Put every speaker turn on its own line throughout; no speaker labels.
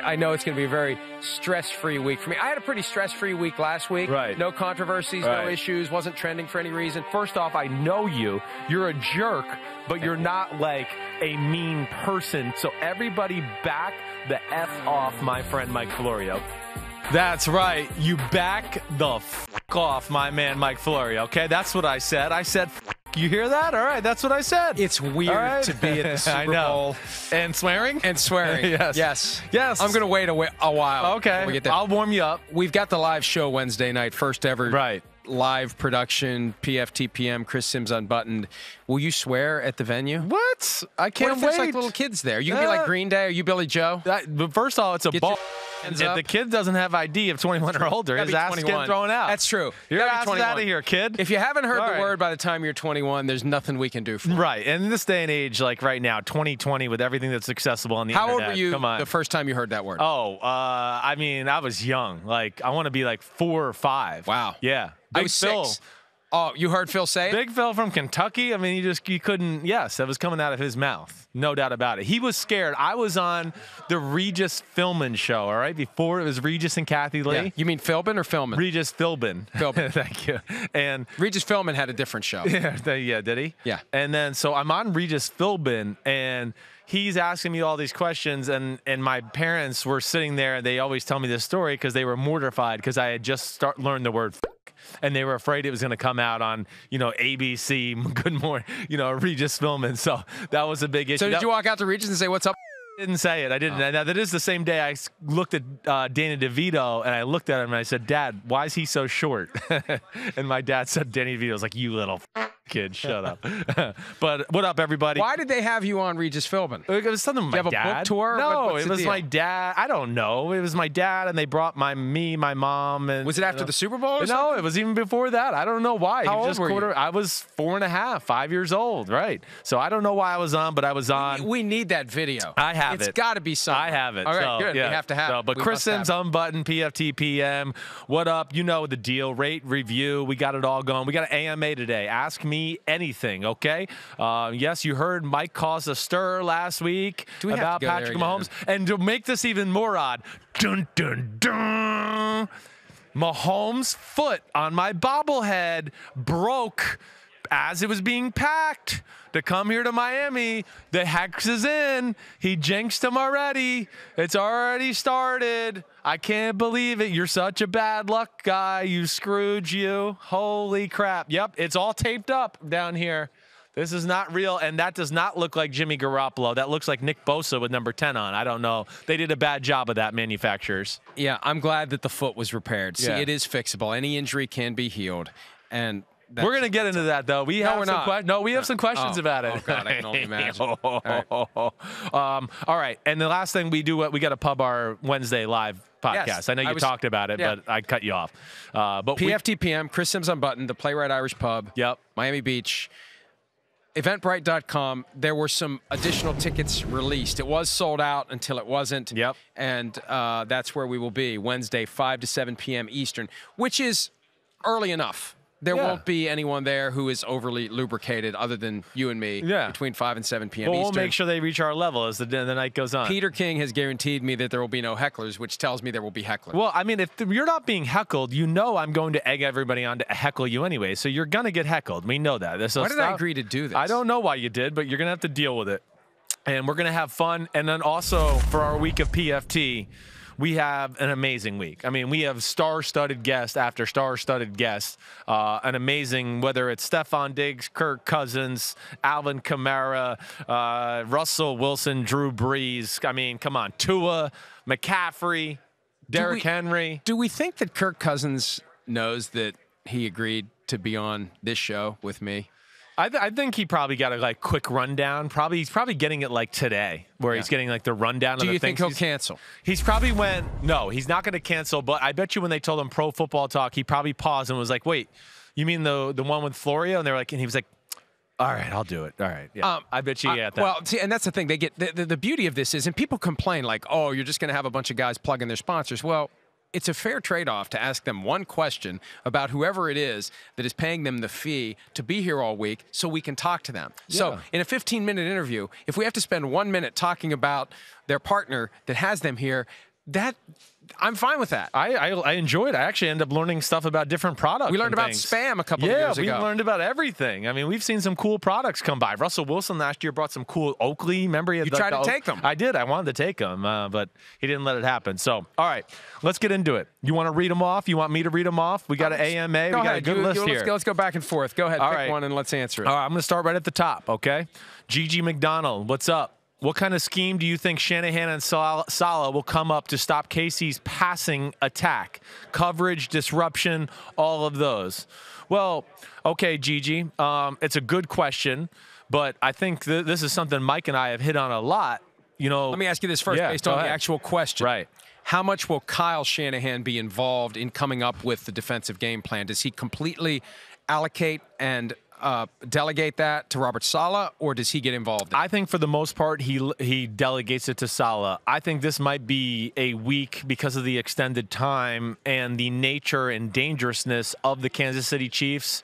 I know it's going to be a very stress-free week for me. I had a pretty stress-free week last week.
Right.
No controversies,
Right.
no issues, wasn't trending for any reason.
First off, I know you. You're a jerk, but you're not like a mean person. So everybody back the F off, my friend Mike Florio. That's right. You back the f off, my man Mike Florio. Okay, that's what I said. I said, f- you hear that? All right, that's what I said.
It's weird
right.
to be at the Super
I know.
Bowl
And swearing?
and swearing.
Yes.
Yes.
Yes.
I'm going to wait a, wi- a while.
Okay,
we get there.
I'll warm you up.
We've got the live show Wednesday night, first ever
Right.
live production, PFTPM, Chris Simms Unbuttoned. Will you swear at the venue?
What? I can't
if there's
wait.
like little kids there? You can be
Uh,
like Green Day. Are you Billie Joe?
That, but first of all, it's a ball.
Hands
If
up.
the kid doesn't have ID of 21 or older, his ass is getting thrown out.
That's true.
Your ass is out of here, kid.
If you haven't heard
All
the
right.
word by the time you're 21, there's nothing we can do for you.
Right. And in this day and age, like right now, 2020, with everything that's accessible on the
How old
internet.
were you
Come on.
the first time you heard that word?
Oh, uh, I mean, I was young. Like, I want to be like four or five.
Wow.
Yeah.
I
Big
was
Phil.
six. Oh, you heard Phil say it?
Big Phil from Kentucky. I mean, you just you couldn't. Yes, that was coming out of his mouth, no doubt about it. He was scared. I was on the Regis Philbin show. All right, before it was Regis and Kathie Lee.
Yeah. You mean Philbin or Philman?
Regis Philbin.
Philbin.
Thank you. And
Regis Philman had a different show.
yeah, th- yeah, did he?
Yeah.
And then so I'm on Regis Philbin and he's asking me all these questions and and my parents were sitting there and they always tell me this story because they were mortified because I had just start learned the word and they were afraid it was going to come out on you know ABC Good Morning you know Regis Philbin so that was a big issue.
So did
That-
you walk out to Regis and say, "What's up"?
Didn't say it. I didn't. Now that is the same day I looked at uh, Danny DeVito and I looked at him and I said, "Dad, why is he so short?" and my dad said, "Danny DeVito's like you little kid, shut up." but what up, everybody?
Why did they have you on Regis Philbin?
It was something with
You
my
have a book
dad.
tour?
No,
What-
it was
deal?
my dad. I don't know. It was my dad, and they brought my me, my mom, and
Was it after
you know-
the Super Bowl or
no,
something?
it was even before that. I don't know why.
How old
just
were you?
I was four and a half, five years old, right? So I don't know why I was on, but I was on.
We need that video.
I have
It's
it.
got to be something.
I have it.
All right,
so,
good.
Yeah.
We have to have
So,
it.
but
We
Chris Simms
it.
unbuttoned PFTPM. What up? You know the deal. Rate, review. We got it all going. We got an AMA today. Ask me anything, okay? Uh, yes, you heard Mike caused a stir last week
Do we
about
to go there
Patrick? Mahomes. And to make this even more odd, dun dun dun. Mahomes' foot on my bobblehead broke as it was being packed to come here to Miami. The hex is in. He jinxed him already. It's already started. I can't believe it. You're such a bad luck guy. You screwed you. Holy crap. Yep, it's all taped up down here. This is not real, and that does not look like Jimmy Garoppolo. That looks like Nick Bosa with number 10 on. I don't know. They did a bad job of that, manufacturers.
Yeah, I'm glad that the foot was repaired. See,
Yeah.
it is fixable. Any injury can be healed, and
We're gonna get into that though. We have
we're
some que- no, we have some questions
Oh.
about it.
Oh, God, I can only imagine.
um, all right, and the last thing we do, we got to pub our Wednesday live podcast.
Yes,
I know you
I was-
talked about it,
yeah.
but I cut you off. Uh, but we,
PFTPM, Chris Simms Unbuttoned, the Playwright Irish Pub.
Yep.
Miami Beach. Eventbrite.com. There were some additional tickets released. It was sold out until it wasn't.
Yep.
And uh, that's where we will be Wednesday, 5 to 7 p.m. Eastern, which is early enough. There
Yeah.
won't be anyone there who is overly lubricated other than you and me
Yeah.
between 5 and 7 p.m.
well, we'll
Eastern.
make sure they reach our level as the, the night goes on.
Peter King has guaranteed me that there will be no hecklers, which tells me there will be hecklers.
Well, I mean, if you're not being heckled, you know I'm going to egg everybody on to heckle you anyway. So you're gonna get heckled. We know that. So
Why did I agree to do this?
I don't know why you did, but you're gonna have to deal with it. And we're gonna have fun. And then also for our week of PFT, we have an amazing week. I mean, we have star-studded guest after star-studded guest. Uh, an amazing, whether it's Stefon Diggs, Kirk Cousins, Alvin Kamara, uh, Russell Wilson, Drew Brees. I mean, come on, Tua, McCaffrey, Derrick
we-
Henry.
Do we think that Kirk Cousins knows that he agreed to be on this show with me?
I, th- I think he probably got a like quick rundown. Probably he's probably getting it like today, where he's getting like the rundown.
Do
of the
you think
things
he'll
he's-
cancel?
He's probably went no, he's not going to cancel. But I bet you when they told him pro football talk, he probably paused and was like, "Wait, you mean the the one with Florio?" And they were like, and he was like, "All right, I'll do it. All right, yeah."
Um,
I bet you yeah. That.
well, see, and that's the thing. They get the, the, the beauty of this is, and people complain like, "Oh, you're just going to have a bunch of guys plugging their sponsors." Well, it's a fair trade off to ask them one question about whoever it is that is paying them the fee to be here all week so we can talk to them. So, in a 15 minute interview, if we have to spend one minute talking about their partner that has them here, that I'm fine with that.
I, I I enjoyed. it. I actually end up learning stuff about different products.
We learned about
things.
spam a couple
yeah,
of years
we learned about everything. I mean, we've seen some cool products come by. Russell Wilson last year brought some cool Oakley. Remember, he had
You
like
tried
the
to take them.
I did. I wanted to take them, uh, but he didn't let it happen. So, all right, let's get into it. You want to read them off? You want me to read them off? We got an AMA.
Go
we got
ahead.
a good
You-
list
you-
here.
let's, go, let's go back and forth. Go ahead.
All
pick
right.
one and let's answer it.
All right, I'm going to start right at the top, okay? Gigi McDonald, what's up? What kind of scheme do you think Shanahan and Sal- Saleh will come up to stop KC's passing attack? Coverage, disruption, all of those. Well, okay, Gigi, um, it's a good question, but I think th- this is something Mike and I have hit on a lot. You know,
Let me ask you this first,
Yeah,
based on the actual question.
Right.
How much will Kyle Shanahan be involved in coming up with the defensive game plan? Does he completely allocate and uh, delegate that to Robert Saleh, or does he get involved? In?
I think for the most part he he delegates it to Saleh. I think this might be a week because of the extended time and the nature and dangerousness of the Kansas City Chiefs.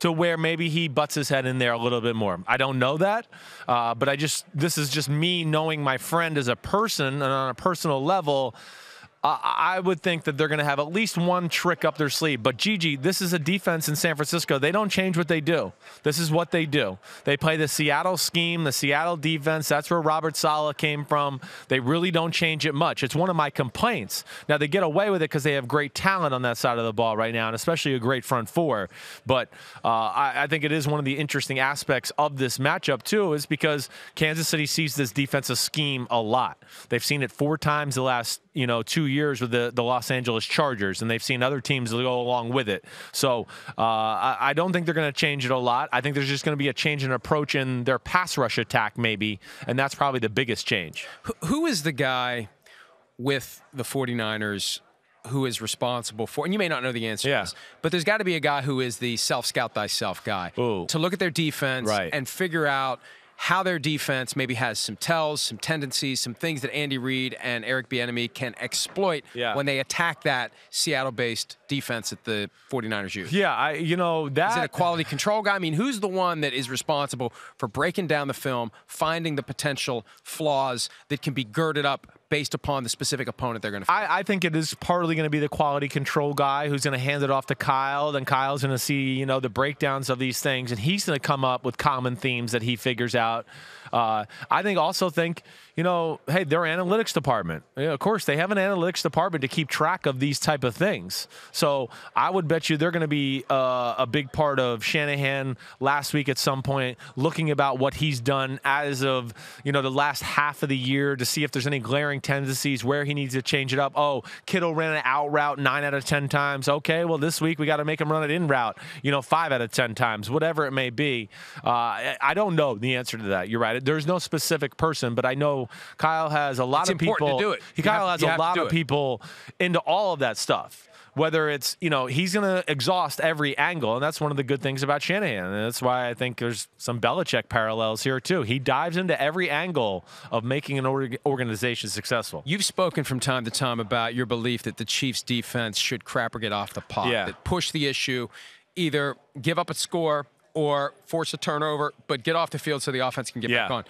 To where maybe he butts his head in there a little bit more. I don't know that, uh, but I just this is just me knowing my friend as a person and on a personal level. Uh, I would think that they're going to have at least one trick up their sleeve. But Gigi, this is a defense in San Francisco. They don't change what they do. This is what they do. They play the Seattle scheme, the Seattle defense. That's where Robert Saleh came from. They really don't change it much. It's one of my complaints. Now they get away with it because they have great talent on that side of the ball right now, and especially a great front four. But uh, I, I think it is one of the interesting aspects of this matchup too, is because Kansas City sees this defensive scheme a lot. They've seen it four times the last you know two years with the, the Los Angeles Chargers, and they've seen other teams go along with it. So uh, I, I don't think they're going to change it a lot. I think there's just going to be a change in approach in their pass rush attack, maybe, and that's probably the biggest change.
Who- who is the guy with the 49ers who is responsible for, and you may not know the answer
Yeah.
this, but there's got to be a guy who is the self scout thyself guy
Ooh.
to look at their defense
Right.
and figure out how their defense maybe has some tells, some tendencies, some things that Andy Reid and Eric Bieniemy can exploit
Yeah.
when they attack that Seattle-based defense that the 49ers use.
Yeah, I you know that
Is it a quality control guy? I mean, who's the one that is responsible for breaking down the film, finding the potential flaws that can be girded up based upon the specific opponent they're going to?
I, I think it is partly going to be the quality control guy who's going to hand it off to Kyle. Then Kyle's going to see, you know, the breakdowns of these things, and he's going to come up with common themes that he figures out. Uh, I think also think, you know, hey, their analytics department. You know, of course, they have an analytics department to keep track of these type of things. So I would bet you they're going to be uh, a big part of Shanahan last week at some point, looking about what he's done as of you know the last half of the year to see if there's any glaring tendencies where he needs to change it up. Oh, Kittle ran an out route nine out of ten times. Okay, well this week we got to make him run it in route. You know, five out of ten times, whatever it may be. Uh, I I don't know the answer to that. You're right. There's no specific person, but I know Kyle has a lot
It's
of
important to
people.
do it.
He Kyle
have-
has a lot of
it.
people into all of that stuff whether it's you know he's going to exhaust every angle and that's one of the good things about Shanahan and that's why I think there's some Belichick parallels here too he dives into every angle of making an org- organization successful
You've spoken from time to time about your belief that the Chiefs' defense should crap or get off the pot.
Yeah.
That push the issue, either give up a score or force a turnover, but get off the field so the offense can get back on.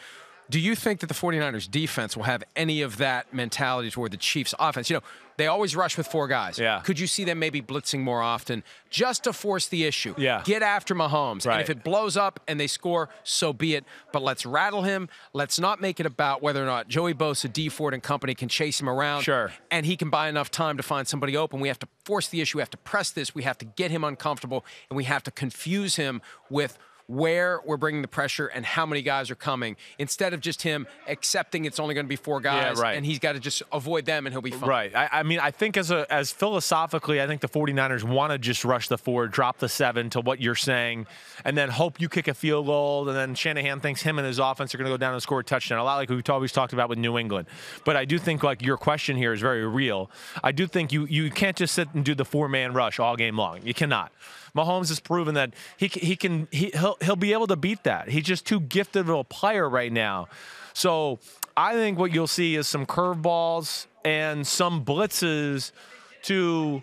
Do you think that the 49ers defense will have any of that mentality toward the Chiefs offense? You know, they always rush with four guys.
Yeah.
Could you see them maybe blitzing more often just to force the issue?
Yeah.
Get after Mahomes.
Right.
And if it blows up and they score, so be it. But let's rattle him. Let's not make it about whether or not Joey Bosa, Dee Ford, and company can chase him around.
Sure.
And he can buy enough time to find somebody open. We have to force the issue. We have to press this. We have to get him uncomfortable. And we have to confuse him with where we're bringing the pressure and how many guys are coming instead of just him accepting it's only going to be four guys
right.
and he's got to just avoid them and he'll be fine.
Right. I, I mean, I think as a as philosophically, I think the 49ers want to just rush the four, drop the seven to what you're saying, and then hope you kick a field goal, and then Shanahan thinks him and his offense are going to go down and score a touchdown. A lot like we've always talked about with New England. But I do think like your question here is very real. I do think you you can't just sit and do the four man rush all game long. You cannot. Mahomes has proven that he he can he he'll, he'll be able to beat that. He's just too gifted of a player right now. So I think what you'll see is some curveballs and some blitzes to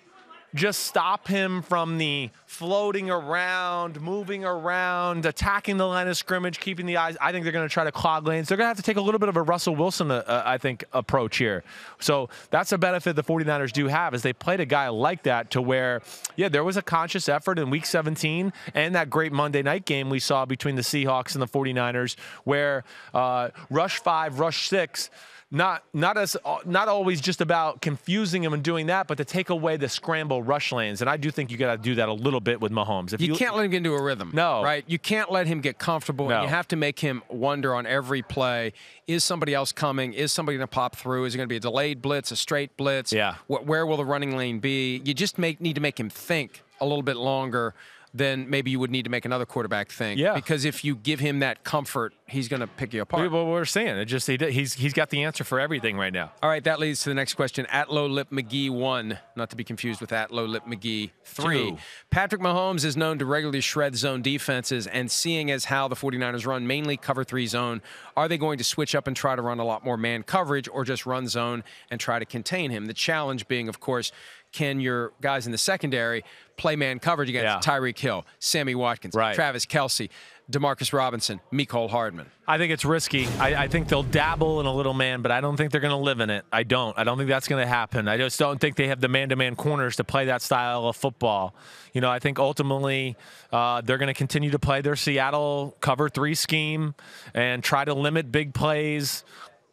just stop him from the floating around, moving around, attacking the line of scrimmage, keeping the eyes. I think they're going to try to clog lanes. They're going to have to take a little bit of a Russell Wilson, uh, uh, I think, approach here. So that's a benefit the 49ers do have is they played a guy like that to where, yeah, there was a conscious effort in Week 17 and that great Monday night game we saw between the Seahawks and the 49ers where uh, rush five, rush six – not not as uh, not always just about confusing him and doing that, but to take away the scramble rush lanes. And I do think you got to do that a little bit with Mahomes.
If you, you, can't let him get into a rhythm.
No,
right? You can't let him get comfortable.
No.
you have to make him wonder on every play: Is somebody else coming? Is somebody going to pop through? Is it going to be a delayed blitz, a straight blitz?
Yeah.
Where will the running lane be? You just make need to make him think a little bit longer then maybe you would need to make another quarterback think.
Yeah.
Because if you give him that comfort, he's going to pick you apart.
Well, we're saying it just he, he's he's got the answer for everything right now.
All right, that leads to the next question. At low lip McGee one, not to be confused with at low lip McGee three.
Two.
Patrick Mahomes is known to regularly shred zone defenses, and seeing as how the 49ers run mainly cover three zone, are they going to switch up and try to run a lot more man coverage, or just run zone and try to contain him? The challenge being, of course, can your guys in the secondary play man coverage against
Yeah.
Tyreek Hill, Sammy Watkins,
Right.
Travis Kelce, Demarcus Robinson, Mecole Hardman?
I think it's risky. I, I think they'll dabble in a little man, but I don't think they're going to live in it. I don't. I don't think that's going to happen. I just don't think they have the man-to-man corners to play that style of football. You know, I think ultimately uh, they're going to continue to play their Seattle cover three scheme and try to limit big plays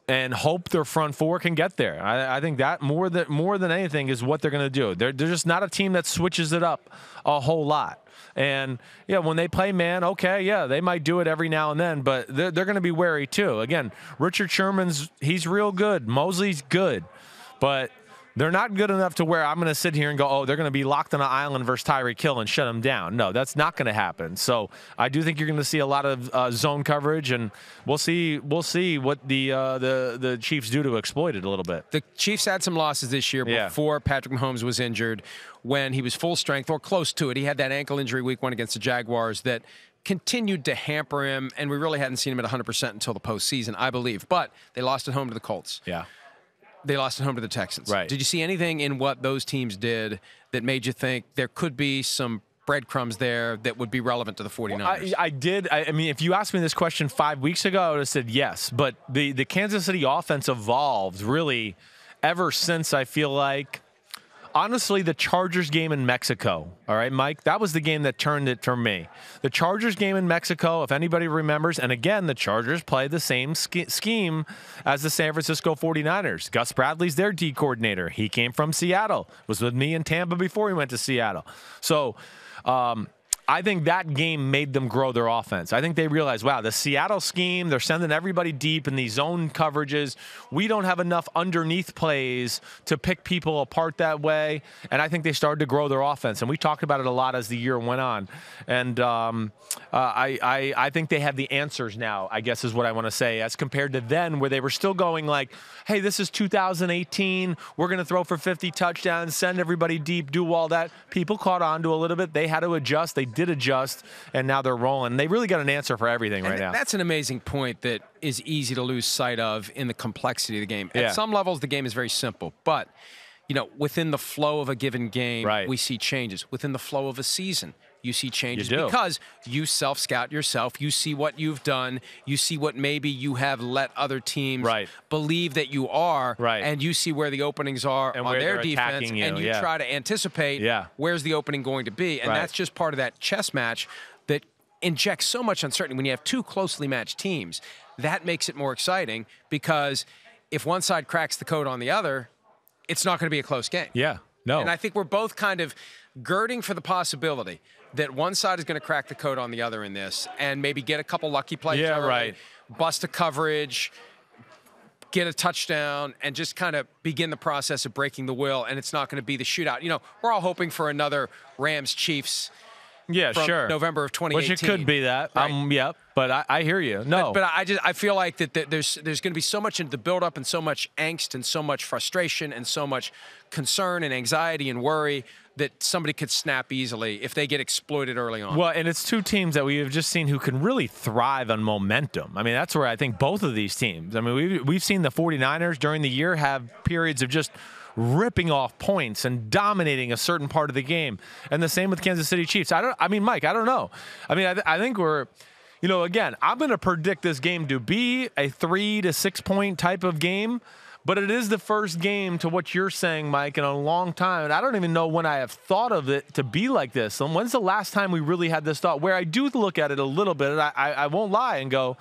and hope their front four can get there. I, I think that more than more than anything is what they're going to do. They're they're just not a team that switches it up a whole lot. And yeah, when they play man, okay, yeah, they might do it every now and then, but they're, they're going to be wary too. Again, Richard Sherman's he's real good. Moseley's good, but they're not good enough to where I'm going to sit here and go, oh, they're going to be locked on an island versus Tyreek Hill and shut them down. No, that's not going to happen. So I do think you're going to see a lot of uh, zone coverage, and we'll see we'll see what the uh, the the Chiefs do to exploit it a little bit.
The Chiefs had some losses this year
Yeah.
before Patrick Mahomes was injured when he was full strength or close to it. He had that ankle injury week one against the Jaguars that continued to hamper him, and we really hadn't seen him at 100% until the postseason, I believe. But they lost at home to the Colts.
Yeah.
They lost at home to the Texans.
Right.
Did you see anything in what those teams did that made you think there could be some breadcrumbs there that would be relevant to the 49ers?
I, I did. I, I mean, if you asked me this question five weeks ago, I would have said yes. But the, the Kansas City offense evolved really ever since I feel like. Honestly, the Chargers game in Mexico, all right, Mike, that was the game that turned it for me. The Chargers game in Mexico, if anybody remembers, and again, the Chargers play the same sch- scheme as the San Francisco 49ers. Gus Bradley's their D coordinator. He came from Seattle, was with me in Tampa before he went to Seattle. So, um, I think that game made them grow their offense. I think they realized, wow, the Seattle scheme, they're sending everybody deep in these zone coverages. We don't have enough underneath plays to pick people apart that way. And I think they started to grow their offense. And we talked about it a lot as the year went on. And um, uh, I, I, I think they have the answers now, I guess is what I want to say, as compared to then where they were still going like, hey, this is 2018. We're going to throw for 50 touchdowns, send everybody deep, do all that. People caught on to a little bit. They had to adjust. They did adjust, and now they're rolling. They really got an answer for everything right
And
now.
That's an amazing point that is easy to lose sight of in the complexity of the game.
Yeah.
At some levels, the game is very simple, but you know, within the flow of a given game,
Right.
we see changes. Within the flow of a season, you see changes
do.
because you self scout yourself. You see what you've done. You see what maybe you have let other teams
Right.
believe that you are,
Right.
and you see where the openings are
And
on their defense,
you,
and you
yeah.
try to anticipate
Yeah.
where's the opening going to be, and
Right.
that's just part of that chess match that injects so much uncertainty when you have two closely matched teams. That makes it more exciting because if one side cracks the code on the other, it's not going to be a close game.
yeah, no.
And I think we're both kind of girding for the possibility that one side is going to crack the code on the other in this and maybe get a couple lucky plays.
Yeah,
early,
right.
Bust a coverage, get a touchdown, and just kind of begin the process of breaking the will. And it's not going to be the shootout. You know, we're all hoping for another Rams Chiefs
yeah, sure.
November of 2018.
Which it could be that.
Right.
Um, yep. But I, I hear you. No.
But I just I feel like that, that there's there's going to be so much in the buildup and so much angst and so much frustration and so much concern and anxiety and worry that somebody could snap easily if they get exploited early on.
Well, and it's two teams that we have just seen who can really thrive on momentum. I mean, that's where I think both of these teams. I mean, we've, we've seen the 49ers during the year have periods of just ripping off points and dominating a certain part of the game. And the same with Kansas City Chiefs. I don't. I mean, Mike, I don't know. I mean, I, th- I think we're. You know, again, I'm going to predict this game to be a three to six point type of game. But it is the first game to what you're saying, Mike, in a long time. And I don't even know when I have thought of it to be like this. And when's the last time we really had this thought where I do look at it a little bit, and I, I, I won't lie and go,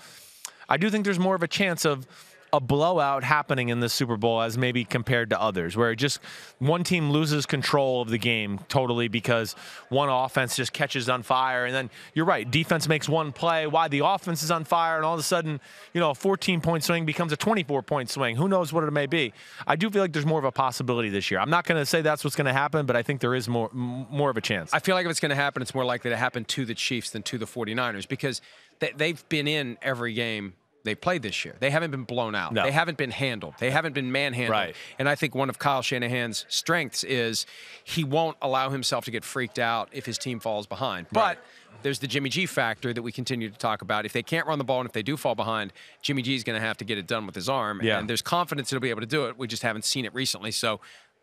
I do think there's more of a chance of a blowout happening in the Super Bowl as maybe compared to others, where just one team loses control of the game totally because one offense just catches on fire. And then you're right, defense makes one play, why the offense is on fire, and all of a sudden, you know, a 14 point swing becomes a 24 point swing. Who knows what it may be? I do feel like there's more of a possibility this year. I'm not going to say that's what's going to happen, but I think there is more more of a chance.
I feel like if it's going to happen, it's more likely to happen to the Chiefs than to the 49ers because they've been in every game they played this year. They haven't been blown out. No. They haven't been handled. They haven't been manhandled.
Right.
And I think one of Kyle Shanahan's strengths is he won't allow himself to get freaked out if his team falls behind. Right. But there's the Jimmy G factor that we continue to talk about. If they can't run the ball and if they do fall behind, Jimmy G is going to have to get it done with his arm.
Yeah.
And there's confidence he'll be able to do it. We just haven't seen it recently. So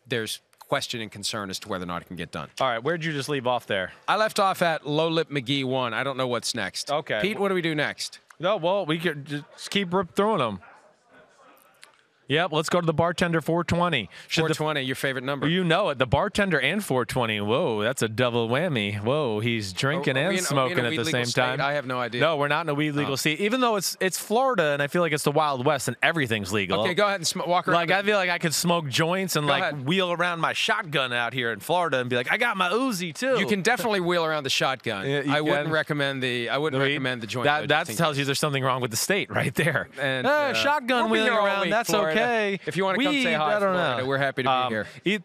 there's question and concern as to whether or not it can get done.
All right, where'd you just leave off there?
I left off at Low Lip McGee one. I don't know what's next.
Okay.
Pete, what do we do next?
No, well, we could just keep throwing them. Yep, let's go to the bartender 420.
Should 420, the, your favorite number.
You know it. The bartender and 420. Whoa, that's a double whammy. Whoa, he's drinking and in, smoking at the same
state?
time.
I have no idea.
No, we're not in a weed legal oh. state. Even though it's it's Florida and I feel like it's the Wild West and everything's legal.
Okay, go ahead and sm- walk around.
Like I feel like I could smoke joints and
go
like
ahead.
wheel around my shotgun out here in Florida and be like, I got my Uzi too.
You can definitely wheel around the shotgun.
Yeah,
I
can.
wouldn't recommend the. I wouldn't
The
recommend the joint.
That that tells you there's something wrong with the state right there.
And,
Eh,
uh,
shotgun wheeling around, that's
Florida.
Okay.
If you wanna come say hi,
I don't
Florida,
know.
we're happy to be
Um,
here.
it-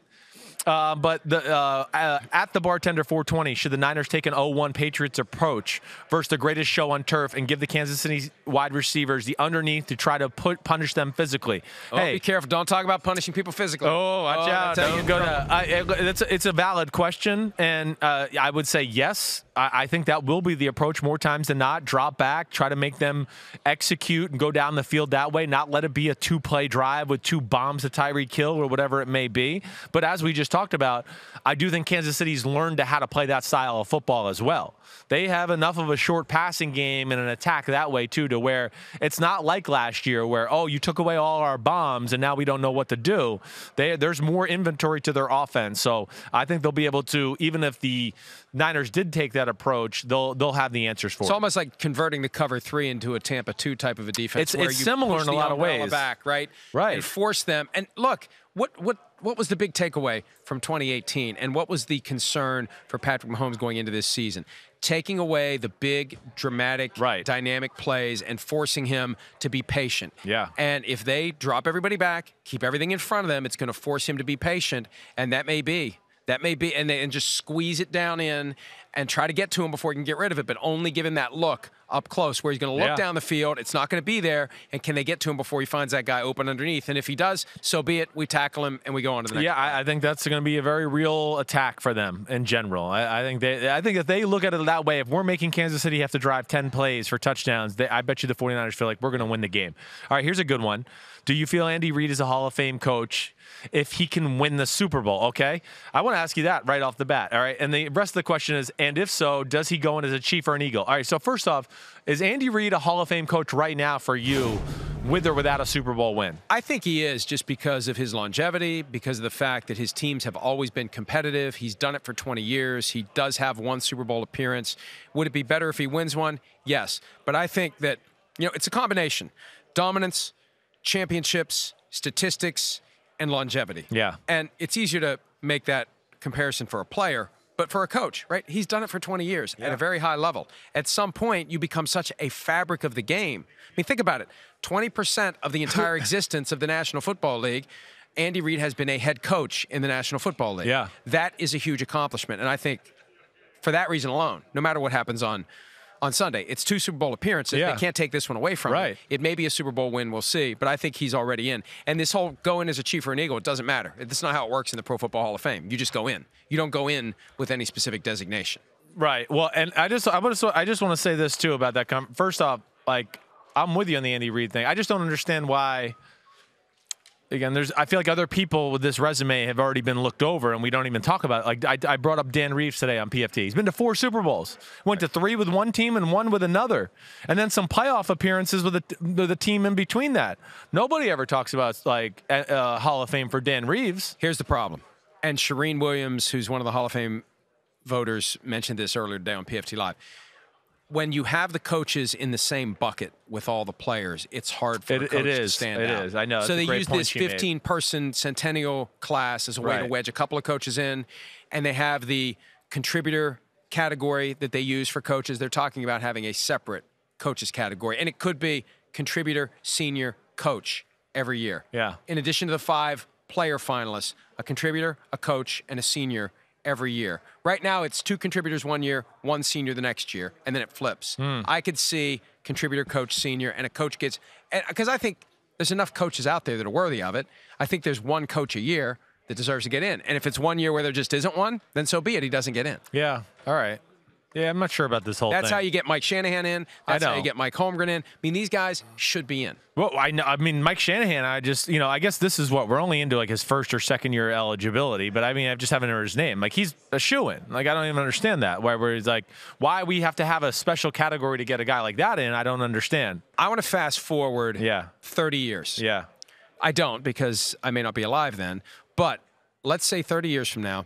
uh, but the, uh, uh, at the bartender 420, should the Niners take an 0-1 Patriots approach versus the greatest show on turf and give the Kansas City wide receivers the underneath to try to put punish them physically?
Oh,
hey,
be careful! Don't talk about punishing people physically.
Oh, watch out!
that's
Don't go to. I, it's a, it's a valid question, and uh, I would say yes. I, I think that will be the approach more times than not. Drop back, try to make them execute and go down the field that way. Not let it be a two-play drive with two bombs to Tyreek Hill or whatever it may be. But as we just talked about, I do think Kansas City's learned to how to play that style of football as well. They have enough of a short passing game and an attack that way too, to where it's not like last year where oh you took away all our bombs and now we don't know what to do. They, there's more inventory to their offense, so I think they'll be able to even if the Niners did take that approach, they'll they'll have the answers for
It's
it.
It's almost like converting the cover three into a Tampa two type of a defense.
It's-
where
it's similar in a lot of ways.
Back, right,
Right.
and force them. And look, what what what was the big takeaway from 2018, and what was the concern for Patrick Mahomes going into this season? Taking away the big, dramatic,
Right.
dynamic plays and forcing him to be patient.
Yeah.
And if they drop everybody back, keep everything in front of them, it's going to force him to be patient, and that may be. That may be, and, they, and just squeeze it down in and try to get to him before he can get rid of it, but only give him that look up close where he's going to look
Yeah.
down the field. It's not going to be there, and can they get to him before he finds that guy open underneath? And if he does, so be it. We tackle him and we go on to the next.
Yeah, I, I think that's going to be a very real attack for them in general. I, I think they, I think if they look at it that way, if we're making Kansas City have to drive 10 plays for touchdowns, they, I bet you the 49ers feel like we're going to win the game. All right, here's a good one. Do you feel Andy Reid is a Hall of Fame coach if he can win the Super Bowl? Okay, I want to ask you that right off the bat. All right, and the rest of the question is, and if so, does he go in as a Chief or an Eagle? All right, so first off, is Andy Reid a Hall of Fame coach right now for you, with or without a Super Bowl win?
I think he is just because of his longevity, because of the fact that his teams have always been competitive. He's done it for 20 years. He does have one Super Bowl appearance. Would it be better if he wins one? Yes. But I think that, you know, it's a combination dominance, championships, statistics, and longevity.
Yeah.
And it's easier to make that comparison for a player. But for a coach, right? He's done it for 20 years at a very high level. At some point, you become such a fabric of the game. I mean, think about it 20% of the entire existence of the National Football League, Andy Reid has been a head coach in the National Football League.
Yeah.
That is a huge accomplishment. And I think for that reason alone, no matter what happens on on Sunday, it's two Super Bowl appearances.
Yeah.
They can't take this one away from him. It may be a Super Bowl win, we'll see, but I think he's already in. And this whole go in as a Chief or an Eagle, it doesn't matter. That's not how it works in the Pro Football Hall of Fame. You just go in. You don't go in with any specific designation.
Right. Well, and I just I want to I just want to say this too about that. First off, like I'm with you on the Andy Reid thing. I just don't understand why again, there's. I feel like other people with this resume have already been looked over, and we don't even talk about. It. Like I, I brought up Dan Reeves today on PFT. He's been to four Super Bowls, went to three with one team and one with another, and then some playoff appearances with the team in between that. Nobody ever talks about like uh, Hall of Fame for Dan Reeves.
Here's the problem, and Charean Williams, who's one of the Hall of Fame voters, mentioned this earlier today on PFT Live when you have the coaches in the same bucket with all the players, it's hard for
it,
a coach
it is.
to stand
it
out.
It is. I know.
So they use this
made.
15 person centennial class as a way to wedge a couple of coaches in, and they have the contributor category that they use for coaches. They're talking about having a separate coaches category, and it could be contributor, senior, coach every year.
Yeah.
In addition to the five player finalists, a contributor, a coach, and a senior every year. Right now, it's two contributors one year, one senior the next year, and then it flips.
Hmm.
I could see contributor, coach, senior, and a coach gets because I think there's enough coaches out there that are worthy of it. I think there's one coach a year that deserves to get in, and if it's one year where there just isn't one, then so be it. He doesn't get in.
Yeah. All right. Yeah, I'm not sure about this whole
That's
thing.
how you get Mike Shanahan in.
I
That's how you get Mike Holmgren in. I mean, these guys should be in.
Well, I know. I mean, Mike Shanahan. I just, you know, I guess this is what we're only into like his first or second year eligibility. But I mean, I just haven't heard his name. Like he's a shoe in. Like I don't even understand that. Why, where he's like, why we have to have a special category to get a guy like that in? I don't understand.
I want to fast forward
Yeah.
30 years.
Yeah.
I don't because I may not be alive then. But let's say 30 years from now,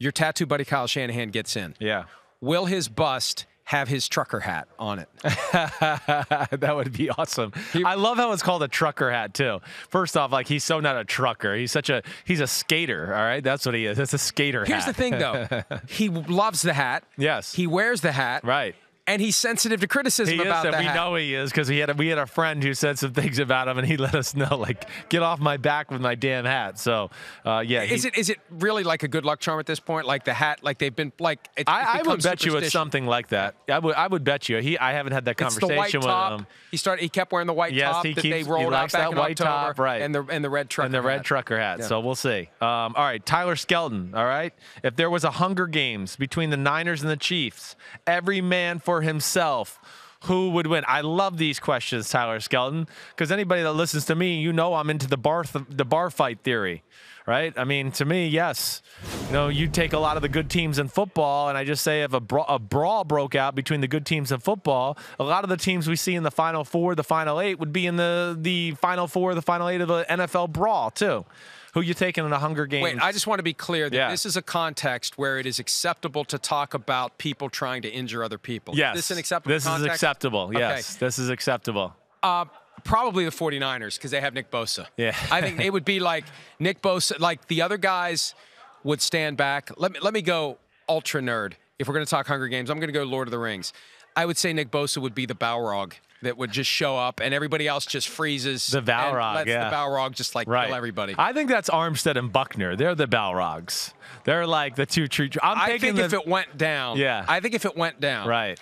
your tattoo buddy Kyle Shanahan gets in.
Yeah.
Will his bust have his trucker hat on it?
that would be awesome. I love how it's called a trucker hat too. First off, like he's so not a trucker. He's such a he's a skater. All right, that's what he is. That's a skater
Here's
hat.
the thing, though. he loves the hat.
Yes.
He wears the hat.
Right.
And he's sensitive to criticism
He
about
and
the
we know he is because he had a, we had a friend who said some things about him, and he let us know like, get off my back with my damn hat. So, uh, yeah,
Is
he-
it is it really like a good luck charm at this point? Like the hat, like they've been like. It,
I, I would bet you it's something like that. I would I would bet you. He I haven't had that
It's the white
conversation with
top.
him.
He started. He kept wearing the white
Yes,
top
he
that
keeps-
they
he
rolled out
likes
back
that
in
white
October,
top, right.
And the and the red trucker.
and the red
hat.
trucker hat. So we'll see. Um, all right, Tyler Skelton. All right, if there was a Hunger Games between the Niners and the Chiefs, every man for himself. Who would win? I love these questions, Tyler Skelton, because anybody that listens to me, you know I'm into the bar th- the bar fight theory, right? I mean, to me, yes, you know, you take a lot of the good teams in football, and I just say if a, bra- a brawl broke out between the good teams in football, a lot of the teams we see in the Final Four, the Final Eight, would be in the the Final Four, the Final Eight of the NFL brawl too. Who you taking in a Hunger Games?
Wait, I just want to be clear that
Yeah.
this is a context where it is acceptable to talk about people trying to injure other people.
yes,
Is this an acceptable
This
context?
is acceptable.
Okay.
Yes, this is acceptable.
Uh, probably the 49ers because they have Nick Bosa.
Yeah.
I think it would be like Nick Bosa, like the other guys would stand back. Let me, let me go ultra nerd. If we're going to talk Hunger Games, I'm going to go Lord of the Rings. I would say Nick Bosa would be the Balrog that would just show up and everybody else just freezes.
The
and
Balrog,
lets
yeah.
the Balrog just like
Right.
kill everybody.
I think that's Armstead and Buckner. They're the Balrogs. They're like the two tree. I'm
I think
the,
if it went down,
Yeah.
I think if it went down,
right.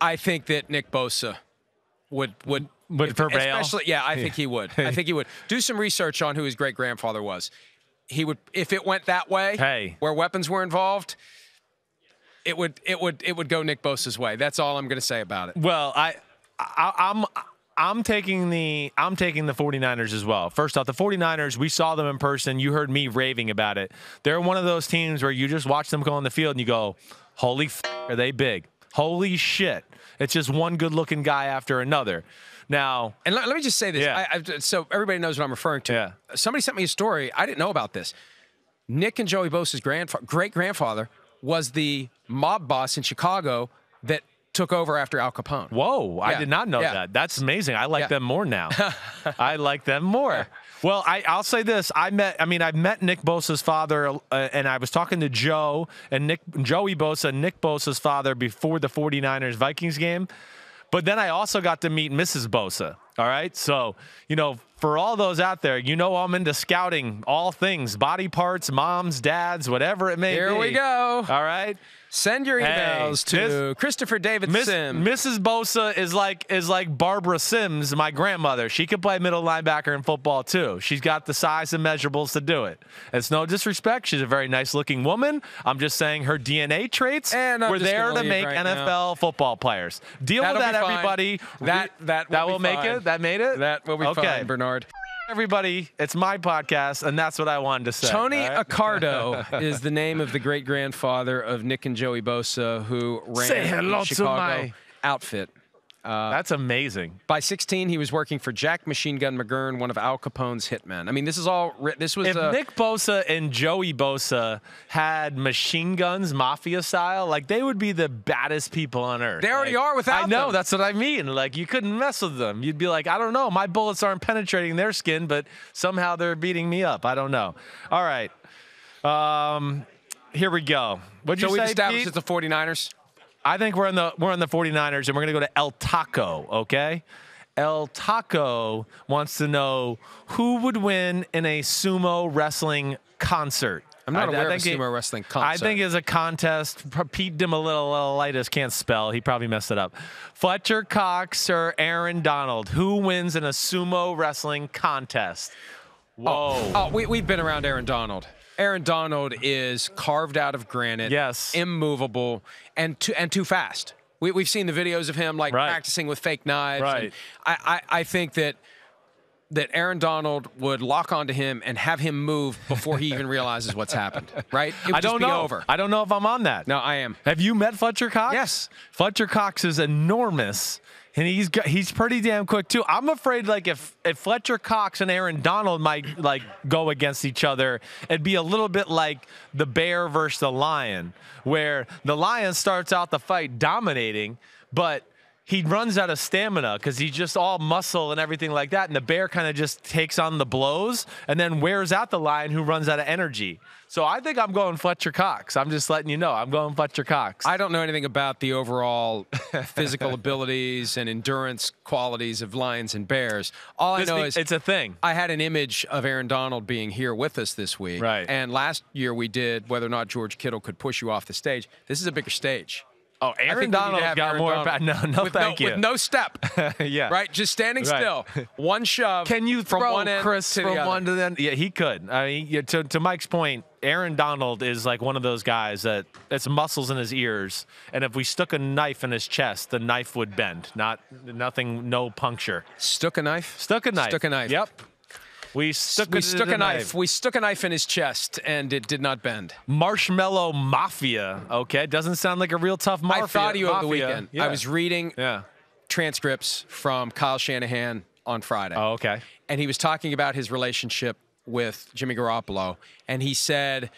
I think that Nick Bosa would would
Would prevail?
Especially, yeah, I think he would. I think he would. Do some research on who his great grandfather was. He would, if it went that way,
Hey.
where weapons were involved, it would it would it would go Nick Bosa's way. That's all I'm going to say about it.
Well, I, I I'm I'm taking the I'm taking the 49ers as well. First off, the 49ers, we saw them in person. You heard me raving about it. They're one of those teams where you just watch them go on the field and you go, "Holy f- are they big? Holy shit." It's just one good-looking guy after another. Now,
And let, let me just say this.
Yeah.
I, I, so everybody knows what I'm referring to.
Yeah.
Somebody sent me a story. I didn't know about this. Nick and Joey Bosa's grandfa- great grandfather was the mob boss in Chicago that took over after Al Capone.
Whoa, I
Yeah,
did not know
yeah.
that. That's amazing. I like
Yeah.
them more now. I like them more. Well, I, I'll say this. I met, I mean, I met Nick Bosa's father, uh, and I was talking to Joe and Nick, Joey Bosa, Nick Bosa's father before the 49ers Vikings game. But then I also got to meet Mrs. Bosa. All right. So, you know, for all those out there, you know, I'm into scouting all things body parts, moms, dads, whatever it may
Here
be.
Here we go.
All right.
Send your
Hey,
emails to
this-
Christopher David
Miss,
Sim.
Mrs. Bosa is like is like Barbara Simms, my grandmother. She could play middle linebacker in football too. She's got the size and measurables to do it. It's no disrespect. She's a very nice looking woman. I'm just saying her DNA traits
And I'm
were there
gonna
make
right
NFL
now.
football players. Deal
That'll
with that, everybody.
That- that will
that
be
will make it. That made it.
that will be
okay.
fine, Bernard.
everybody. It's my podcast, and that's what I wanted to say.
Tony
right?
Accardo is the name of the great grandfather of Nick and Joey Bosa, who ran
Say
the
hello to
Chicago
my-
outfit.
That's amazing.
By 16, he was working for Jack Machine Gun McGurn, one of Al Capone's hitmen. I mean, this is all. This was.
If
uh,
Nick Bosa and Joey Bosa had machine guns, mafia style, like they would be the baddest people on earth.
They already
Like,
are without
I know.
them.
That's what I mean. Like you couldn't mess with them. You'd be like, I don't know. My bullets aren't penetrating their skin, but somehow they're beating me up. I don't know. All right. Um, here we go. What'd
so
you
we've established
Pete?
it's the 49ers.
I think we're in the we're in the 49ers and we're going to go to El Taco, okay? El Taco wants to know who would win in a sumo wrestling concert.
I'm not
I- I
aware of a
think it-
sumo wrestling concert.
I think it's a contest. Pete Dimalitolitis can't spell. He probably messed it up. Fletcher Cox or Aaron Donald. Who wins in a sumo wrestling contest? Oh, Whoa.
Oh, we, we've been around Aaron Donald. Aaron Donald is carved out of granite.
Yes.
Immovable and too, and too fast. We, we've seen the videos of him like
Right.
practicing with fake knives.
Right.
I, I, I think that that Aaron Donald would lock onto him and have him move before he even realizes what's happened. Right? It would
I don't
just be
know.
over.
I don't know if I'm on that.
no, I am.
Have you met Fletcher Cox?
Yes.
Fletcher Cox is enormous, and he's got, he's pretty damn quick too. I'm afraid like if if Fletcher Cox and Aaron Donald might like go against each other, it'd be a little bit like the bear versus the lion, where the lion starts out the fight dominating, but he runs out of stamina because he's just all muscle and everything like that. And the bear kind of just takes on the blows and then wears out the lion who runs out of energy. So I think I'm going Fletcher Cox. I'm just letting you know. I'm going Fletcher Cox.
I don't know anything about the overall physical abilities and endurance qualities of lions and bears. All I know is
it's a thing.
I had an image of Aaron Donald being here with us this week.
Right.
And last year we did whether or not George Kittle could push you off the stage. This is a bigger stage.
Oh, Aaron
we need to
Donald got
Aaron
more.
Donald
no, no,
with
thank
no,
you.
With no step.
yeah.
Right? Just standing
Right.
still. One shove.
Can you
from
throw
one
Chris
to the
from
other.
one to the end? Yeah, he could. I mean, yeah, to, to Mike's point, Aaron Donald is like one of those guys that it's muscles in his ears, and if we stuck a knife in his chest, the knife would bend. Not nothing, no puncture.
Stuck a knife?
Stuck a knife.
Stuck a knife.
Yep. We stuck,
We stuck a knife. We stuck a knife in his chest and it did not bend.
Marsh Melo Mafia. Okay, doesn't sound like a real tough mafia.
I thought of you over the weekend.
Yeah.
I was reading
Yeah.
transcripts from Kyle Shanahan on Friday.
Oh, okay.
and he was talking about his relationship with Jimmy Garoppolo, and he said,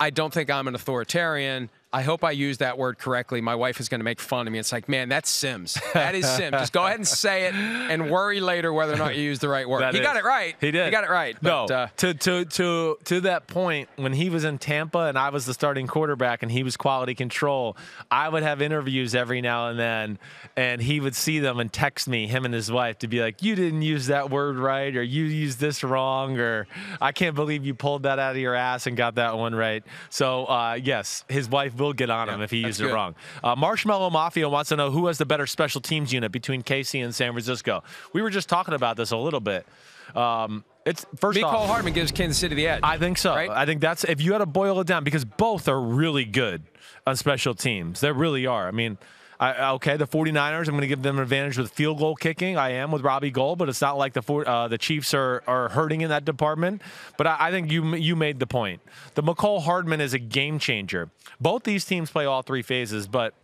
"I don't think I'm an authoritarian. I hope I use that word correctly. My wife is going to make fun of me." It's like, man, that's Simms. That is Simms. Just go ahead and say it, and worry later whether or not you use the right word.
That
he got it right.
He did.
He got it right.
No,
uh,
to to to to that point, when he was in Tampa and I was the starting quarterback and he was quality control, I would have interviews every now and then, and he would see them and text me, him and his wife, to be like, "You didn't use that word right, or you used this wrong, or I can't believe you pulled that out of your ass and got that one right." So uh, yes, his wife will get on him if he used it wrong. Uh, Marsh Melo Mafia wants to know who has the better special teams unit between KC and San Francisco. We were just talking about this a little bit. Um, it's first
Mecole
off,
Hardman gives Kansas City the edge.
I think so.
Right?
I think that's if you had to boil it down because both are really good on special teams. They really are. I mean, I, okay, the 49ers, I'm going to give them an advantage with field goal kicking. I am with Robbie Gould, but it's not like the four, uh, the Chiefs are, are hurting in that department. But I, I think you you made the point. The Mecole Hardman is a game changer. Both these teams play all three phases, but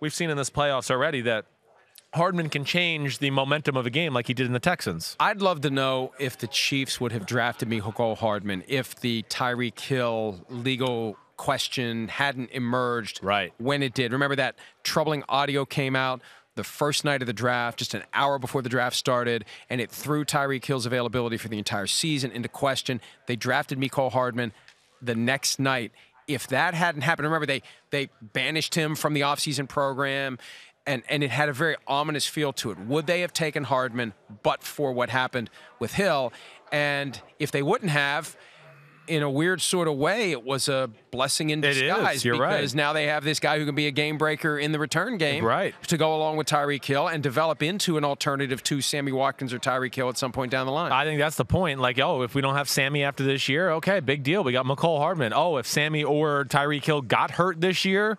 we've seen in this playoffs already that Hardman can change the momentum of a game like he did in the Texans.
I'd love to know if the Chiefs would have drafted Mecole Hardman if the Tyreek Hill legal question hadn't emerged
Right.
when it did. Remember that troubling audio came out the first night of the draft, just an hour before the draft started, and it threw Tyreek Hill's availability for the entire season into question. They drafted Mecole Hardman the next night. If that hadn't happened, remember they they banished him from the offseason program and and it had a very ominous feel to it. Would they have taken Hardman but for what happened with Hill? And if they wouldn't have, in a weird sort of way, it was a blessing in
It is.
disguise
You're right.
because now they have this guy who can be a game breaker in the return game,
Right.
To go along with Tyreek Hill and develop into an alternative to Sammy Watkins or Tyreek Hill at some point down the line.
I think that's the point. Like, oh, if we don't have Sammy after this year, okay, big deal. We got Mecole Hardman. Oh, if Sammy or Tyreek Hill got hurt this year,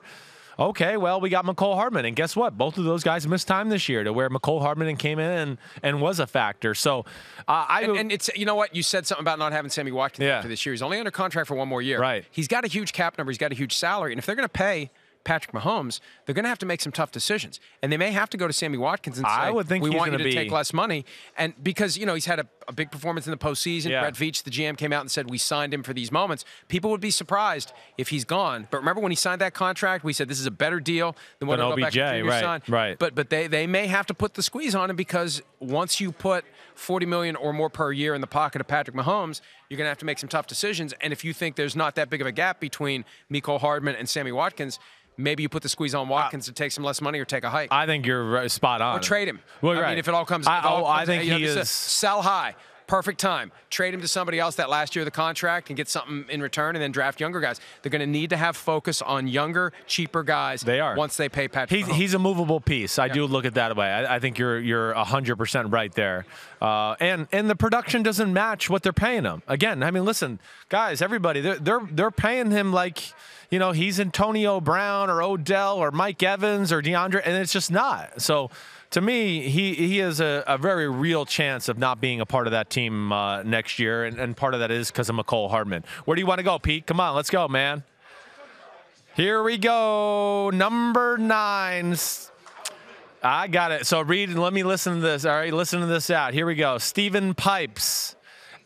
Okay, well, we got Mecole Hardman, and guess what? Both of those guys missed time this year to where Mecole Hardman came in and, and was a factor. So, uh, I
and, and, it's you know what you said something about not having Sammy Watkins
Yeah.
after this year. He's only under contract for one more year.
Right.
He's got a huge cap number. He's got a huge salary, and if they're going to pay. Patrick Mahomes, they're going to have to make some tough decisions, and they may have to go to Sammy Watkins and say,
I would think
we want you to
gonna
take less money." And because you know he's had a, a big performance in the postseason,
Yeah.
Brett Veach, the GM, came out and said we signed him for these moments. People would be surprised if he's gone. But remember when he signed that contract, we said this is a better deal than what Odell
OBJ, right,
signed.
right.
But but they they may have to put the squeeze on him because once you put 40 million or more per year in the pocket of Patrick Mahomes, you're going to have to make some tough decisions. And if you think there's not that big of a gap between Mecole Hardman and Sammy Watkins, maybe you put the squeeze on Watkins to take some less money or take a hike.
I think you're spot on.
or trade him.
Well,
I
you're
mean, if it all comes,
I,
all
oh, I think
you know,
he
uh,
is.
sell high. Perfect time. Trade him to somebody else that last year of the contract and get something in return, and then draft younger guys. They're going to need to have focus on younger, cheaper guys.
They are.
once they pay Patrick.
He's,
Mahomes.
he's a movable piece. I do look at that way. I, I think you're you're hundred percent right there. Uh, and and the production doesn't match what they're paying him. Again, I mean, listen, guys, everybody, they're they're they're paying him like you know he's Antonio Brown or Odell or Mike Evans or DeAndre, and it's just not. So. To me, he, he has a, a very real chance of not being a part of that team uh, next year, and, and part of that is because of Mecole Hardman. Where do you want to go, Pete? Come on, let's go, man. Here we go. Number nine. I got it. So read and let me listen to this. All right, listen to this out. Here we go. Stephen Pipes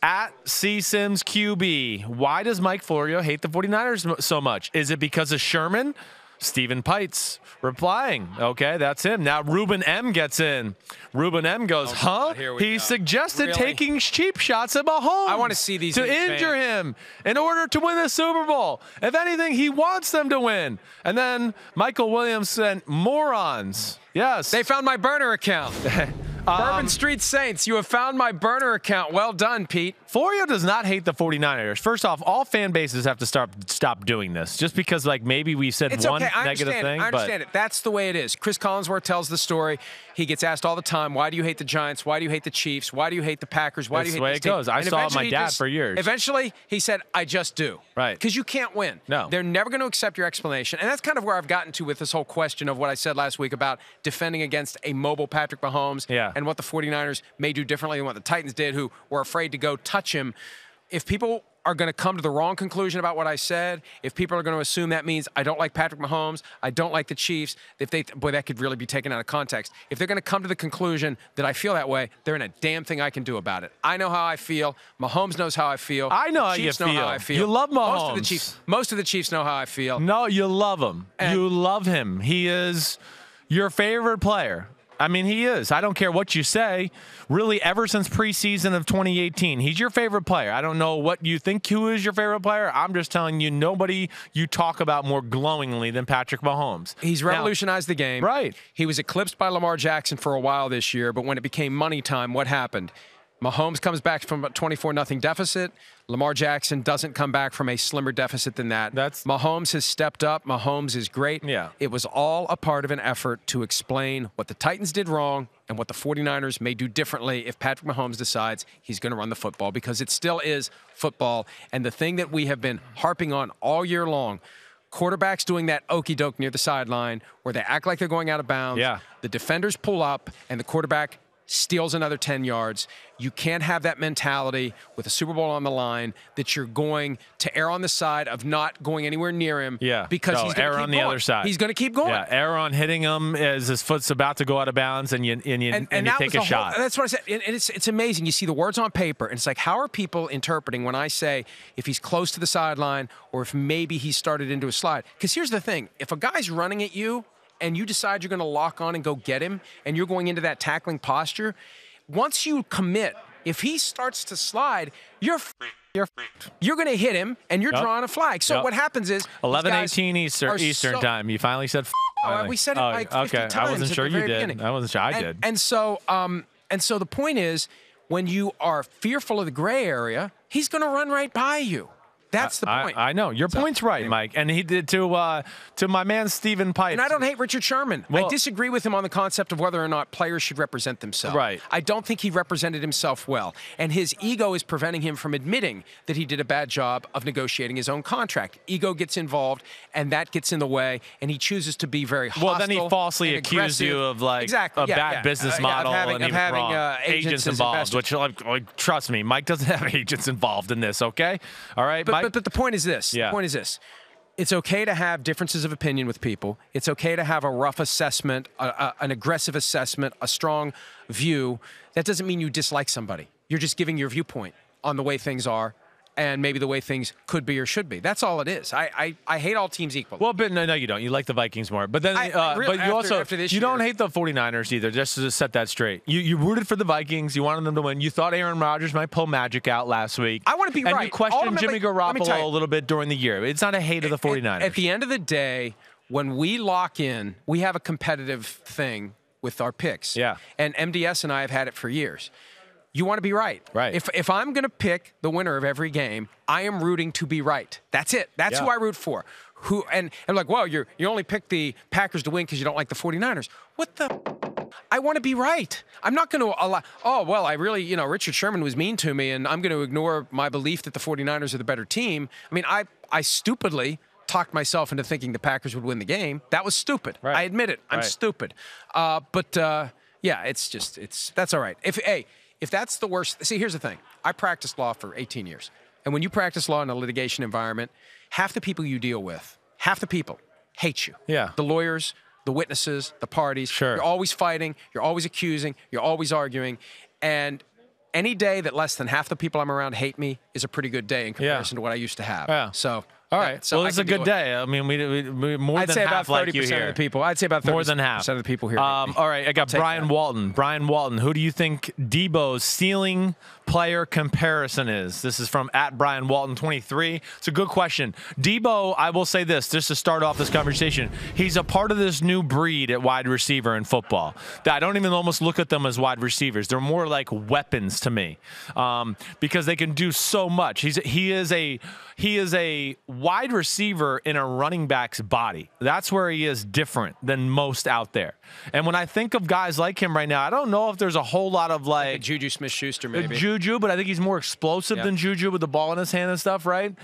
at C Simms QB. Why does Mike Florio hate the 49ers so much? Is it because of Sherman? Stephen Pipes replying. Okay, that's him. Now Ruben M gets in. Ruben M goes, oh, huh?
Oh, we
He
go.
suggested
Really?
taking cheap shots at Mahomes.
I wanna see these
to injure
advance.
him in order to win the Super Bowl. If anything, he wants them to win. And then Michael Williams sent morons. Yes.
They found my burner account.
Um,
Bourbon Street Saints, you have found my burner account. Well done, Pete.
Florio does not hate the 49ers. First off, all fan bases have to start stop doing this. Just because like maybe we said
It's
one
okay. I
negative thing,
it. I
but
understand it. That's the way it is. Cris Collinsworth tells the story. He gets asked all the time, "Why do you hate the Giants? Why do you hate the Chiefs? Why do you hate the Packers? Why do you hate
the way it
team?"
goes. I
And
saw it with
eventually
my
he
dad
just-
for years.
Eventually, he said, "I just do."
Right.
Because you can't win.
No.
They're never going to accept your explanation, and that's kind of where I've gotten to with this whole question of what I said last week about defending against a mobile Patrick Mahomes
Yeah.
And what the 49ers may do differently than what the Titans did, who were afraid to go touch him. If people are going to come to the wrong conclusion about what I said, if people are going to assume that means I don't like Patrick Mahomes, I don't like the Chiefs, if they boy that could really be taken out of context. If they're going to come to the conclusion that I feel that way, there ain't a damn thing I can do about it. I know how I feel. Mahomes knows how I feel.
I know how you
Chiefs know how
feel.
I feel.
You love Mahomes.
Most of the Chiefs, most of the Chiefs know how I feel.
no, you love him.
And-
you love him. He is your favorite player. I mean, he is. I don't care what you say. Really, ever since preseason of 2018, he's your favorite player. I don't know what you think who is your favorite player. I'm just telling you, nobody you talk about more glowingly than Patrick Mahomes.
He's
Now-
revolutionized the game.
Right.
He was eclipsed by Lamar Jackson for a while this year, but when it became money time, what happened? Mahomes comes back from a 24 nothing deficit. Lamar Jackson doesn't come back from a slimmer deficit than that.
That's-
Mahomes has stepped up. Mahomes is great.
Yeah.
It was all a part of an effort to explain what the Titans did wrong and what the 49ers may do differently if Patrick Mahomes decides he's going to run the football because it still is football. And the thing that we have been harping on all year long quarterbacks doing that okey doke near the sideline where they act like they're going out of bounds.
Yeah.
The defenders pull up and the quarterback steals another 10 yards. You can't have that mentality with a Super Bowl on the line that you're going to err on the side of not going anywhere near him
Yeah,
because
No,
he's going
err
to
on the
going.
other side.
He's going to keep going.
Yeah, error on hitting him as his foot's about to go out of bounds, and you and you, and, you take a
whole-
shot.
that's what I said. And, and it's it's amazing. You see the words on paper, and it's like, how are people interpreting when I say if he's close to the sideline or if maybe he started into a slide? Because here's the thing: if a guy's running at you and you decide you're going to lock on and go get him, and you're going into that tackling posture, once you commit, if he starts to slide, you're. f- You're, f- you're going to hit him and you're
Yep.
drawing a flag. So
Yep.
what happens is these
11 18 Eastern, Eastern
so-
time. You finally said. F- finally.
we said it
Oh,
like 50
okay. I wasn't sure you did.
beginning.
I wasn't sure I
and,
did.
And so, um, and so the point is, when you are fearful of the gray area, he's going to run right by you. That's the point.
I, know your point's right, Mike, and he did to uh, to my man Stephen Pipes.
And I don't hate Richard Sherman. I disagree with him on the concept of whether or not players should represent themselves.
Right.
I don't think he represented himself well. And his ego is preventing him from admitting that he did a bad job of negotiating his own contract. Ego gets involved, and that gets in the way, and he chooses to be very hostile.
Well, then he falsely accused you of like
exactly,
a
yeah,
bad
yeah.
business
Uh, yeah,
model
of having,
and he
having
wrong.
uh, agents, as
involved.
investors.
Which, like, like, trust me, Mike doesn't have agents involved in this. Okay, all right,
But,
Mike.
But, but the point is this.
Yeah.
The point is this. It's okay to have differences of opinion with people. It's okay to have a rough assessment, a, a, an aggressive assessment, a strong view. That doesn't mean you dislike somebody. You're just giving your viewpoint on the way things are and maybe the way things could be or should be. That's all it is. I, I, I hate all teams equally.
Well, but no, no, you don't. You like the Vikings more. But then,
I-
uh,
really-
but you
after-
also
after this
you don't hate the 49ers either. Just to set that straight, you you rooted for the Vikings. You wanted them to win. You thought Aaron Rodgers might pull magic out last week.
I wanna be
and
right.
you questioned
Ultimately-
Jimmy Garoppolo
you.
a little bit during the year. It's not a hate of the 49ers.
At the end of the day, when we lock in, we have a competitive thing with our picks.
Yeah.
And MDS and I have had it for years. You want to be right.
Right.
If, if I'm going to pick the winner of every game, I am rooting to be right. That's it. That's
Yeah.
who I root for. Who and I'm like, well, you're you only pick the Packers to win because you don't like the 49ers. What the I want to be right. I'm not going to allow. Oh, well, I really, you know, Richard Sherman was mean to me, and I'm going to ignore my belief that the 49ers are the better team. I mean, I, I stupidly talked myself into thinking the Packers would win the game. That was stupid.
Right.
I admit it. I'm
Right.
stupid. Uh, but uh, yeah, it's just, it's that's all right. If hey, if that's the worst, see, here's the thing. I practiced law for 18 years, and when you practice law in a litigation environment, half the people you deal with, half the people hate you.
Yeah.
The lawyers, the witnesses, the parties.
Sure.
You're always fighting, you're always accusing, you're always arguing. And any day that less than half the people I'm around hate me is a pretty good day in comparison to what I used to have.
Yeah.
So,
All
yeah, so
well, it's a good
it.
day. I mean, we, we, we more
I'd
than
say
half
about 30%
like you here.
of the people. I'd say about 30%
More than half
of the people here.
Um, all right, I got Brian
that.
Walton. Brian Walton. Who do you think Deebo's ceiling player comparison is? This is from at Brian Walton 23. It's a good question. Deebo, I will say this just to start off this conversation. He's a part of this new breed at wide receiver in football. That I don't even almost look at them as wide receivers. They're more like weapons to me um, because they can do so much. He's he is a he is a wide receiver in a running back's body. That's where he is different than most out there. And when I think of guys like him right now, I don't know if there's a whole lot of like,
Juju Smith Schuster,
uh,
maybe.
Juju, but I think he's more explosive
Yeah.
than Juju with the ball in his hand and stuff, right?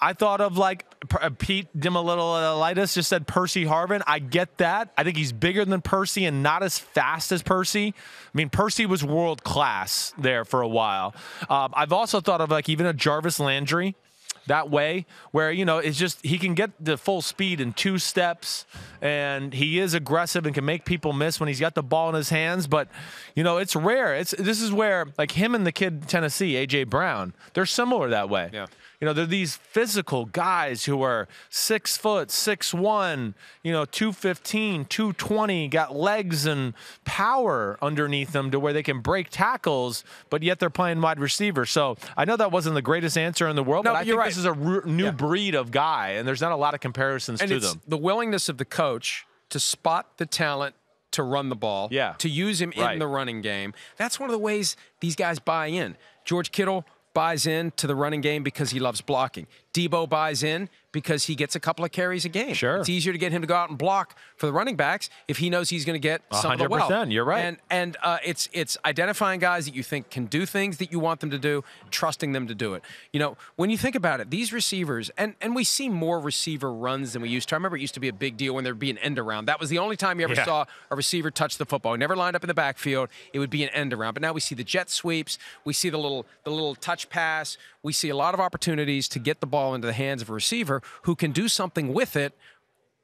I thought of like uh, Pete Damilatis just said Percy Harvin. I get that. I think he's bigger than Percy and not as fast as Percy. I mean, Percy was world class there for a while. Um, I've also thought of like even a Jarvis Landry that way where you know it's just he can get the full speed in two steps and he is aggressive and can make people miss when he's got the ball in his hands but you know it's rare it's this is where like him and the kid Tennessee AJ Brown they're similar that way
Yeah.
You know they're these physical guys who are six foot six one you know 215 220 got legs and power underneath them to where they can break tackles but yet they're playing wide receiver so I know that wasn't the greatest answer in the world
No,
but I think
right.
this is a r- new
Yeah.
breed of guy, and there's not a lot of comparisons
and
to
it's
them.
the willingness of the coach to spot the talent to run the ball,
Yeah.
to use him
Right.
in the running game. That's one of the ways these guys buy in. George Kittle buys in to the running game because he loves blocking. Deebo buys in because he gets a couple of carries a game.
Sure.
It's easier to get him to go out and block for the running backs if he knows he's going to get some of the.
100%, you're right.
And and uh, it's it's identifying guys that you think can do things that you want them to do, trusting them to do it. You know, when you think about it, these receivers and and we see more receiver runs than we used to. I remember it used to be a big deal when there'd be an end around. That was the only time you ever
Yeah.
saw a receiver touch the football. He never lined up in the backfield. It would be an end around. But now we see the jet sweeps. We see the little the little touch pass. We see a lot of opportunities to get the ball into the hands of a receiver who can do something with it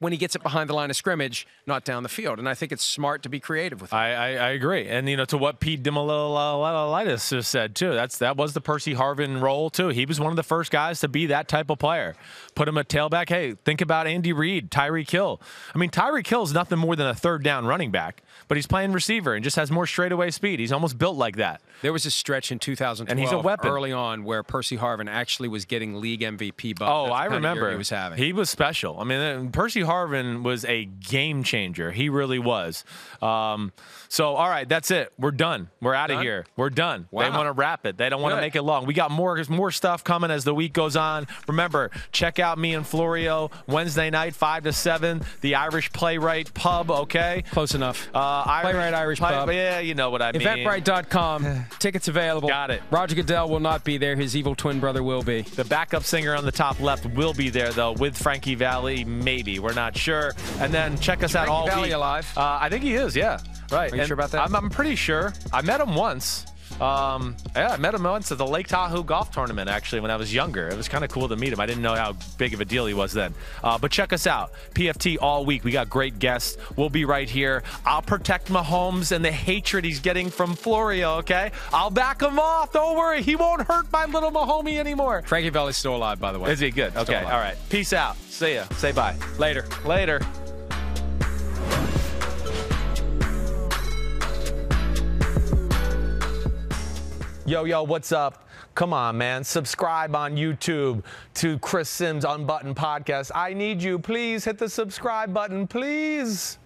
when he gets it behind the line of scrimmage, not down the field. And I think it's smart to be creative with it.
I, I, I agree, and you know to what Pete Damilatis just said too. That's that was the Percy Harvin role too. He was one of the first guys to be that type of player. Put him a tailback. Hey, think about Andy Reid, Tyreek Hill. I mean, Tyreek Hill is nothing more than a third down running back, but he's playing receiver and just has more straightaway speed. He's almost built like that.
There was a stretch in 2012
And he's a weapon.
early on where Percy Harvin actually was getting league MVP. Buzz.
Oh, I
kind of year
remember
he was having.
He was special. I mean, uh, Percy Harvin was a game changer. He really was. Um, so, all right, that's it. We're done. We're out of here. We're done. They want to wrap it. They don't want to make it long. We got more more stuff coming as the week goes on. Remember, check out me and Florio Wednesday night, five to seven, the Irish Playwright Pub. Okay.
Close enough.
Uh,
Playwright Irish
Play-
Pub.
Yeah, you know what I mean.
Eventbrite.com. Tickets available.
Got it.
Roger Goodell will not be there. His evil twin brother will be.
The backup singer on the top left will be there though, with Frankie Valli. Maybe we're not sure. And then check us out
Frankie
all
Valli
week.
alive?
Uh, I think he is. Yeah. Right.
Are you
And
sure about that?
I'm, I'm pretty sure. I met him once. Um, yeah, I met him once at the Lake Tahoe golf tournament. Actually, when I was younger, it was kind of cool to meet him. I didn't know how big of a deal he was then. Uh, but check us out, PFT all week. We got great guests. We'll be right here. I'll protect Mahomes and the hatred he's getting from Florio. Okay, I'll back him off. Don't worry, he won't hurt my little Mahomie anymore.
Frankie Valli's still alive, by the way.
Is he good? Okay.
alive.
All right. Peace out. See ya. Say bye.
Later.
Later. Yo, yo, what's up? Come on, man. Subscribe on YouTube to Chris Simms Unbuttoned Podcast. I need you. Please hit the subscribe button, please.